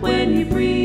when you breathe.